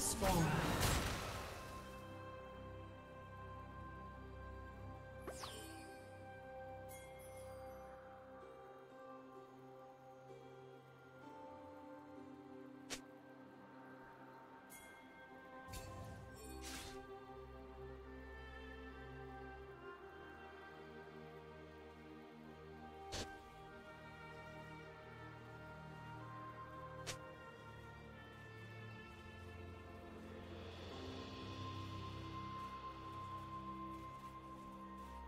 spawned.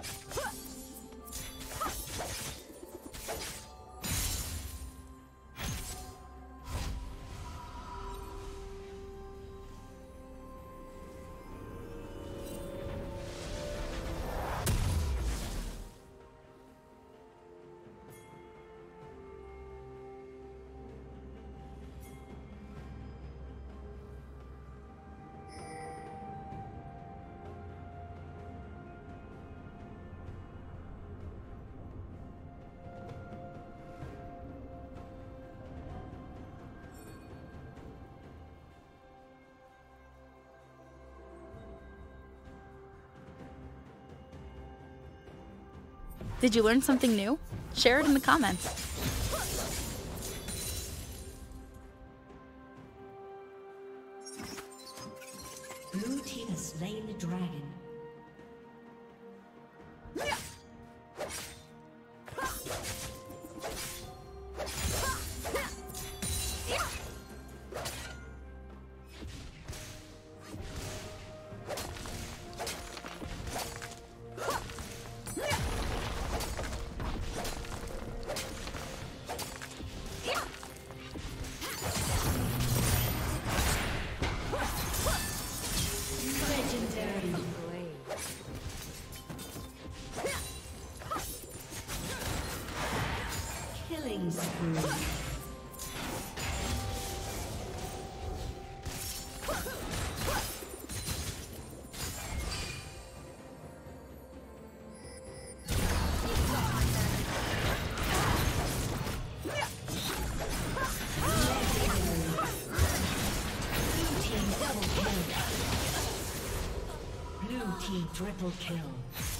Ha! Did you learn something new? Share it in the comments. Blue team has slain the dragon. Team triple kill.